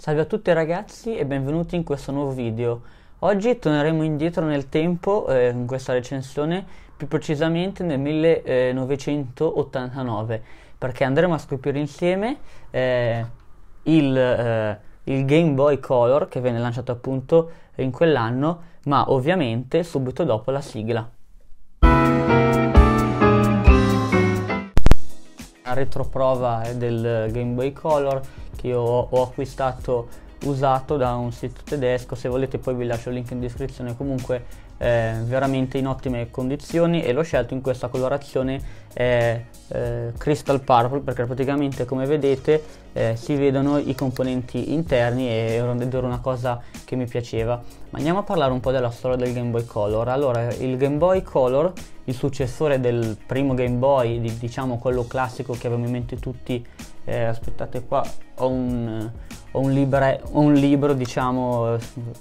Salve a tutti ragazzi e benvenuti in questo nuovo video. Oggi torneremo indietro nel tempo eh, in questa recensione, più precisamente nel 1989, perché andremo a scoprire insieme eh, il, eh, il Game Boy Color che venne lanciato appunto in quell'anno, ma ovviamente subito dopo la sigla. Retroprova del Game Boy Color che io ho acquistato usato da un sito tedesco, se volete poi vi lascio il link in descrizione, comunque eh, veramente in ottime condizioni e l'ho scelto in questa colorazione eh, eh, Crystal Purple perché praticamente come vedete eh, si vedono i componenti interni e era una cosa che mi piaceva. Ma andiamo a parlare un po' della storia del Game Boy Color. Allora, il Game Boy Color, il successore del primo Game Boy, di, diciamo quello classico che avevamo in mente tutti, eh, aspettate qua, ho un, ho un, libre, un libro diciamo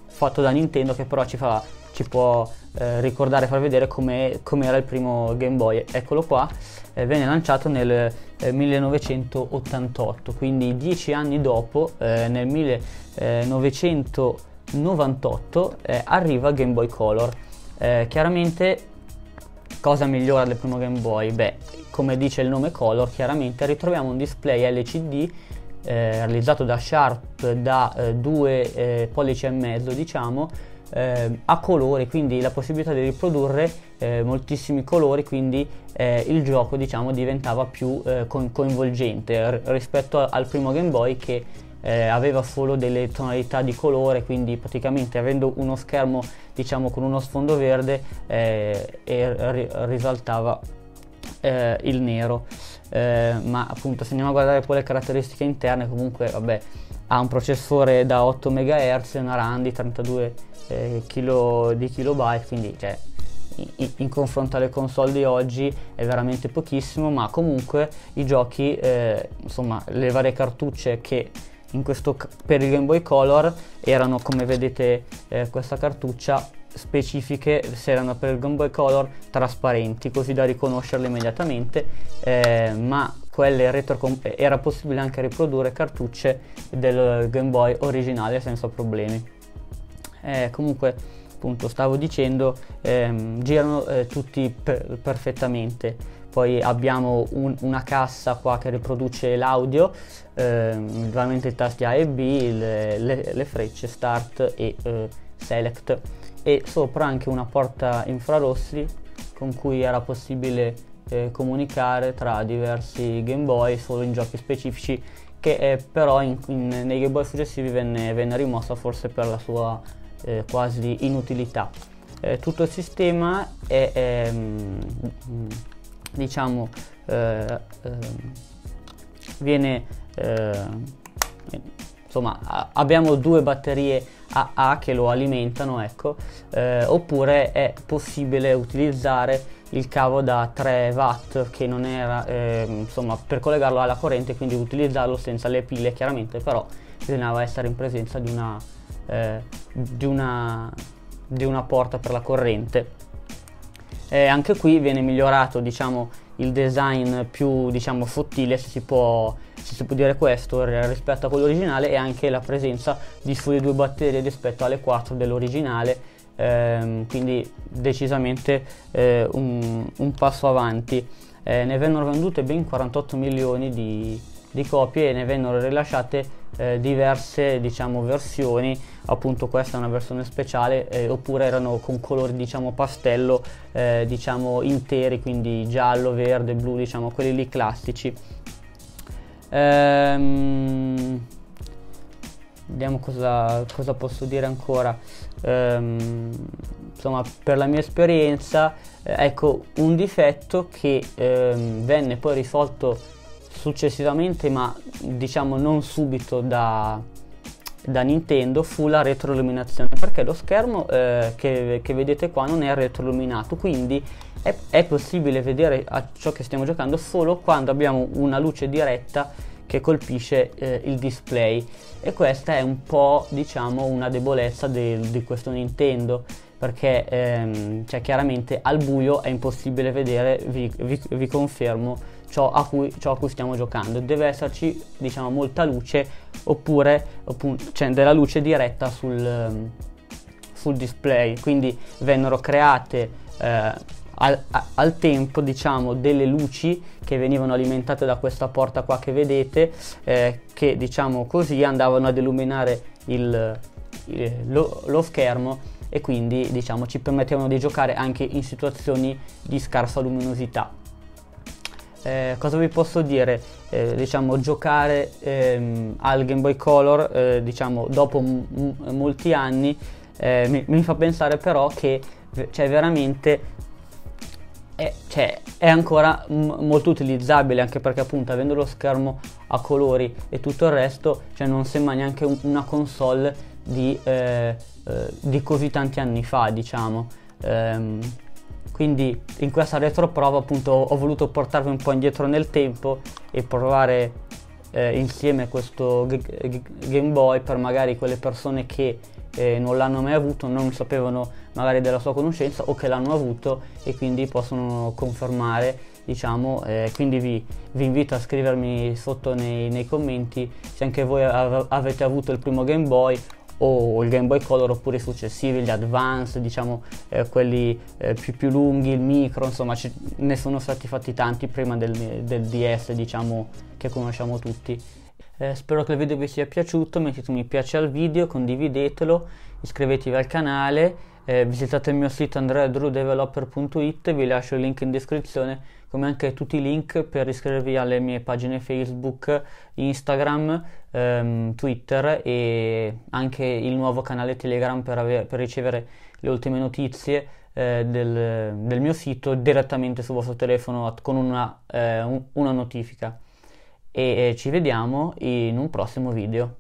fatto da Nintendo che però ci fa ci può eh, ricordare, far vedere come era il primo Game Boy. Eccolo qua, eh, venne lanciato nel eh, 1988, quindi dieci anni dopo, eh, nel 1998, eh, arriva Game Boy Color. Eh, chiaramente cosa migliora del primo Game Boy? Beh, come dice il nome Color, chiaramente ritroviamo un display LCD eh, realizzato da Sharp da eh, 2 eh, pollici e mezzo diciamo eh, a colori, quindi la possibilità di riprodurre eh, moltissimi colori, quindi eh, il gioco diciamo diventava più eh, co- coinvolgente rispetto al primo Game Boy che eh, aveva solo delle tonalità di colore, quindi praticamente avendo uno schermo diciamo con uno sfondo verde eh, r- risaltava il nero. ma appunto se andiamo a guardare poi le caratteristiche interne comunque vabbè ha un processore da 8 MHz una RAM di 32 eh, kilo, di kilobyte, quindi cioè, in, in, confronto alle console di oggi è veramente pochissimo, ma comunque i giochi, eh, insomma, le varie cartucce che in questo, per il Game Boy Color erano, come vedete, eh, questa cartuccia specifiche se erano per il Game Boy Color trasparenti così da riconoscerle immediatamente eh, ma quelle retro era possibile anche riprodurre cartucce del Game Boy originale senza problemi. Eh, comunque appunto stavo dicendo ehm, girano eh, tutti per- perfettamente. Poi abbiamo un, una cassa qua che riproduce l'audio ehm, veramente i tasti A e B le, le, le frecce start e eh, select e sopra anche una porta infrarossi con cui era possibile eh, comunicare tra diversi Game Boy solo in giochi specifici che eh, però in, in, nei Game Boy successivi venne, venne rimossa forse per la sua eh, quasi inutilità. Eh, tutto il sistema è, è mm, diciamo eh, ehm, viene eh, insomma abbiamo due batterie AA che lo alimentano ecco eh, oppure è possibile utilizzare il cavo da 3 watt che non era eh, insomma per collegarlo alla corrente quindi utilizzarlo senza le pile chiaramente però bisognava essere in presenza di una eh, di, una, di una porta per la corrente. Anche qui viene migliorato diciamo, il design più diciamo, sottile, si, può, se si può dire questo, rispetto a quello originale e anche la presenza di sole due batterie rispetto alle quattro dell'originale, ehm, quindi decisamente eh, un, un, passo avanti. Eh, ne vennero vendute ben 48 milioni di, di copie e ne vennero rilasciate eh, diverse diciamo, versioni, appunto questa è una versione speciale, eh, oppure erano con colori diciamo, pastello eh, diciamo, interi, quindi giallo, verde, blu, diciamo quelli lì classici. Ehm, vediamo cosa, cosa, posso dire ancora. Ehm, insomma, per la mia esperienza, eh, ecco, un difetto che ehm, venne poi risolto successivamente, ma diciamo non subito da, da Nintendo, fu la retroilluminazione, perché lo schermo eh, che, che, vedete qua non è retroilluminato, quindi è, è possibile vedere ciò che stiamo giocando solo quando abbiamo una luce diretta che colpisce eh, il display e questa è un po' diciamo una debolezza del, di questo Nintendo perché ehm, cioè, chiaramente al buio è impossibile vedere vi, vi, vi confermo ciò a cui, ciò a cui stiamo giocando. Deve esserci diciamo molta luce oppure appunto, cioè, della luce diretta sul, sul display. Quindi vennero create eh, al, al, tempo diciamo delle luci che venivano alimentate da questa porta qua che vedete eh, che diciamo così andavano ad illuminare il, il, lo, lo schermo e quindi diciamo ci permettevano di giocare anche in situazioni di scarsa luminosità. Eh, cosa vi posso dire? Eh, diciamo giocare ehm, al Game Boy Color eh, diciamo dopo molti anni eh, mi, mi, fa pensare però che cioè, veramente è, cioè, è ancora m- molto utilizzabile anche perché appunto avendo lo schermo a colori e tutto il resto cioè, non sembra neanche un- una console di eh, eh, di così tanti anni fa, diciamo. Ehm, quindi in questa retroprova appunto ho voluto portarvi un po' indietro nel tempo e provare eh, insieme questo g- g- Game Boy per magari quelle persone che eh, non l'hanno mai avuto, non sapevano magari della sua conoscenza o che l'hanno avuto e quindi possono confermare diciamo eh, quindi vi, vi, invito a scrivermi sotto nei, nei commenti se anche voi av- avete avuto il primo Game Boy o il Game Boy Color oppure i successivi, gli Advance, diciamo eh, quelli eh, più, più, lunghi, il micro, insomma ne sono stati fatti tanti prima del, del DS diciamo che conosciamo tutti. Eh, spero che il video vi sia piaciuto, mettete mi piace al video, condividetelo, iscrivetevi al canale, eh, visitate il mio sito andreadrudeveloper.it, vi lascio il link in descrizione come anche tutti i link per iscrivervi alle mie pagine Facebook, Instagram, ehm, Twitter e anche il nuovo canale Telegram per, aver, per ricevere le ultime notizie eh, del, del, mio sito direttamente sul vostro telefono con una, eh, un, una notifica. E ci vediamo in un prossimo video.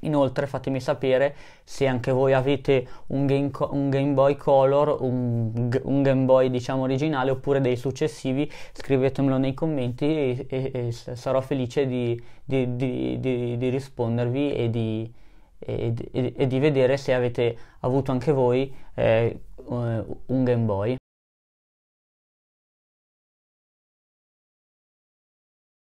Inoltre fatemi sapere se anche voi avete un Game, un game Boy Color, un, un, Game Boy diciamo originale oppure dei successivi, scrivetemelo nei commenti e, e, e sarò felice di, di, di, di rispondervi e di, e di, vedere se avete avuto anche voi eh, un Game Boy.